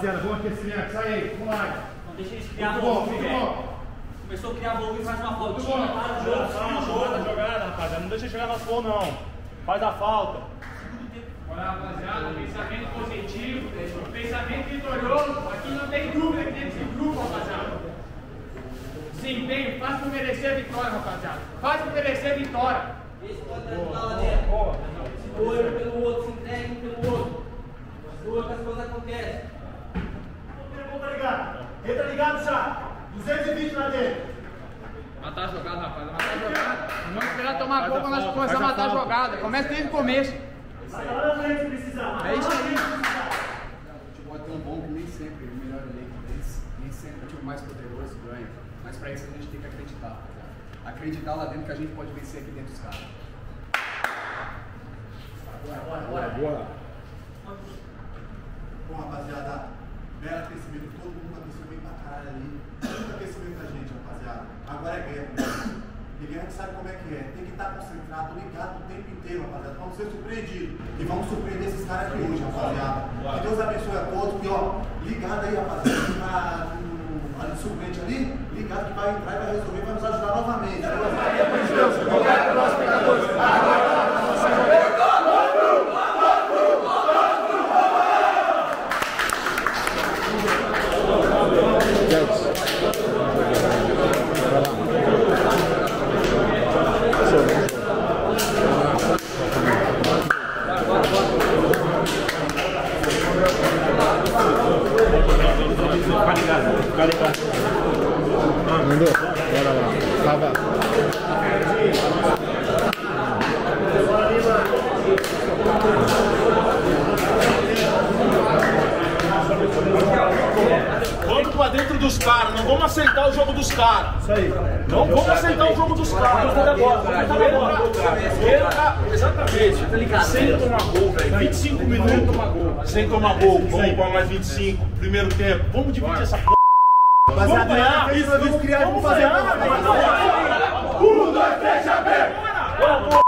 rapaziada. Bom aquecimento. Sai aí. Vamos lá. Não deixa eles criar Muito bom, volume, muito velho. bom. Começou a criar volume, faz uma bom. para o jogo, Faz o jogada, jogada, rapaziada. Não deixa chegar nosso gol, não. Faz a falta. Olha, rapaziada, pensamento positivo, pensamento vitorioso. Aqui não tem dúvida que tem ser grupo, rapaziada. Desempenho, faz por merecer a vitória, rapaziada. Faz por merecer a vitória. Esse pode ajudar lá dentro. Se doer um pelo outro, se entregue um pelo outro. As coisas acontecem. Tá ligado? Entra ligado já. 220 lá dentro. Matar a jogada, rapaziada. Matar a jogada. Não vamos esperar tomar gol quando nós começar a matar a jogada. Começa desde o começo. Vai lá na frente se precisar. É isso aí. O futebol é tão bom que nem sempre o melhor eleito, nem, nem sempre o time mais poderoso ganha. Mas pra isso a gente tem que acreditar. rapaziada. Acreditar lá dentro que a gente pode vencer aqui dentro dos caras. Bom, rapaziada, mero aquecimento, todo mundo aqueceu bem pra caralho ali. Muito aquecimento da gente, rapaziada. Agora é guerra. né? E guerra que sabe como é que é. Tem que estar concentrado, ligado o tempo inteiro, rapaziada. Vamos ser surpreendidos. E vamos surpreender esses caras aqui hoje, rapaziada. Que Deus abençoe a todos. E ó, ligado aí, rapaziada. Na, no, ali surpreende ali, ligado que vai entrar e vai resolver, vai nos ajudar novamente. Vamos pra dentro dos caras, não vamos aceitar o jogo dos caras. Isso aí. Não vamos aceitar o jogo dos caras. Vamos agora, vamos agora. Exatamente. Sem tomar gol, velho. 25 minutos sem tomar gol. Vamos pra mais 25. Primeiro tempo. Vamos dividir essa p. Vamos ganhar. Isso, vamos criar, vamos fazer. Um, dois, três, já vem.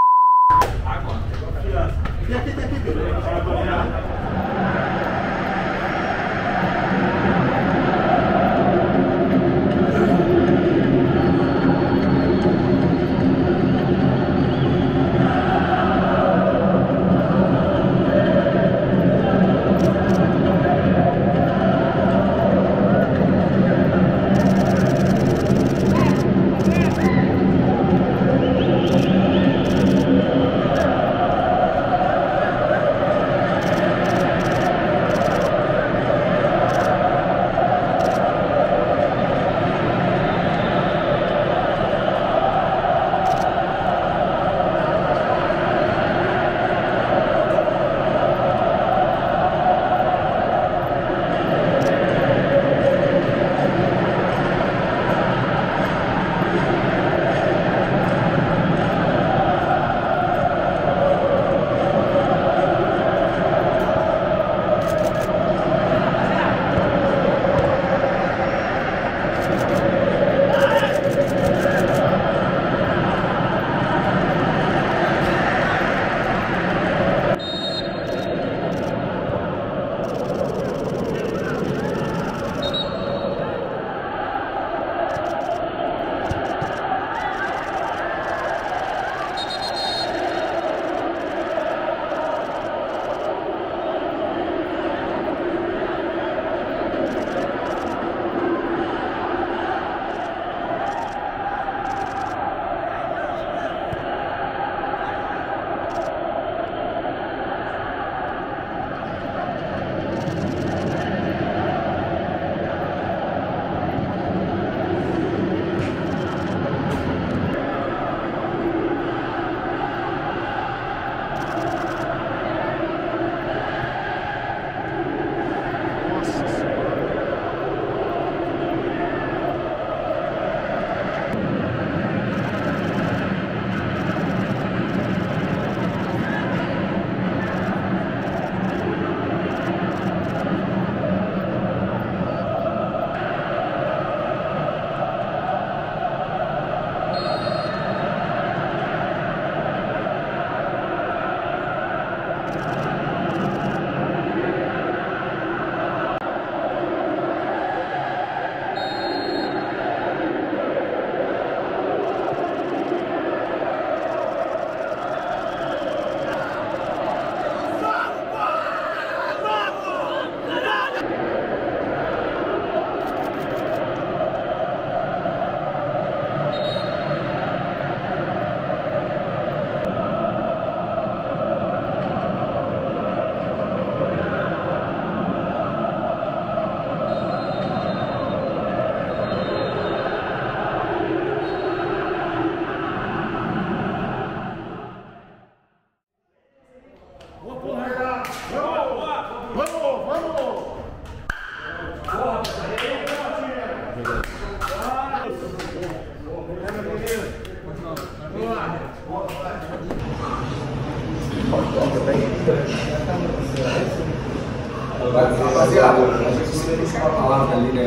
Rapaziada, a gente sempre tem uma palavra ali, né?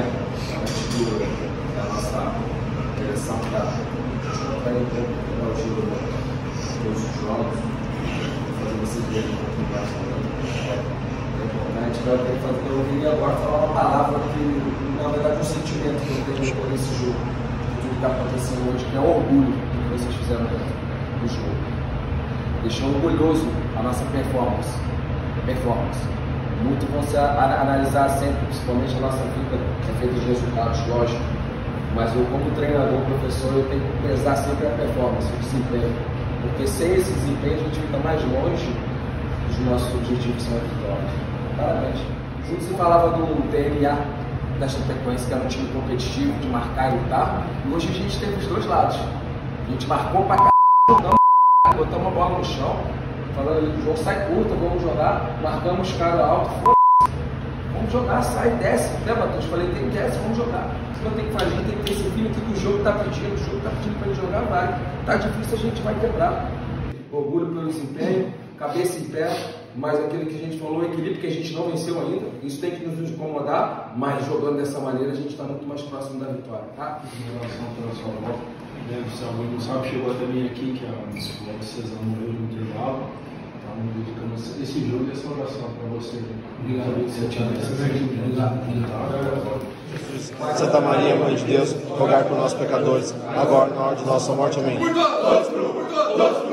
Da nossa direção para para um pouco o giro dos jogos, fazer vocês verem um pouquinho mais. É importante, eu tenho que fazer, eu queria agora falar uma palavra que, na verdade, um sentimento que eu tenho por esse jogo, tudo que está acontecendo hoje, que é o orgulho que vocês fizeram no jogo. Deixou orgulhoso a nossa performance. Performance. Muito vão se analisar sempre, principalmente a nossa vida, que é feita de resultados, lógico. Mas eu, como treinador, professor, eu tenho que pesar sempre a performance, o desempenho. Porque sem esse desempenho a gente fica mais longe dos nossos objetivos são a vitória. Parabéns. Muito se falava do DNA da Chapecoense, que era um time competitivo, de marcar e lutar. E hoje a gente teve os dois lados. A gente marcou pra caramba, botamos a bola no chão, falando ali, o jogo sai curto, vamos jogar, marcamos cara alto, vamos jogar, sai, desce, né, Matheus? Falei, tem que desce, vamos jogar. Então tem que fazer, tem que ter esse filho que o jogo tá pedindo, o jogo tá pedindo pra ele jogar, vai. Tá difícil, a gente vai quebrar. Orgulho pelo desempenho, cabeça em pé, mas aquilo que a gente falou, equilíbrio que a gente não venceu ainda, isso tem que nos incomodar, mas jogando dessa maneira a gente está muito mais próximo da vitória, tá? Em relação ao Transformar, né, o Samuel Gonçalves chegou até mim aqui, que é a Logo Cesar morreu no intervalo. Então, dedicando esse jogo e essa oração para você. Obrigado. Santa Maria, Mãe de Deus, rogar por nós pecadores, agora na hora de nossa morte. Amém. Por todos, por todos, por todos.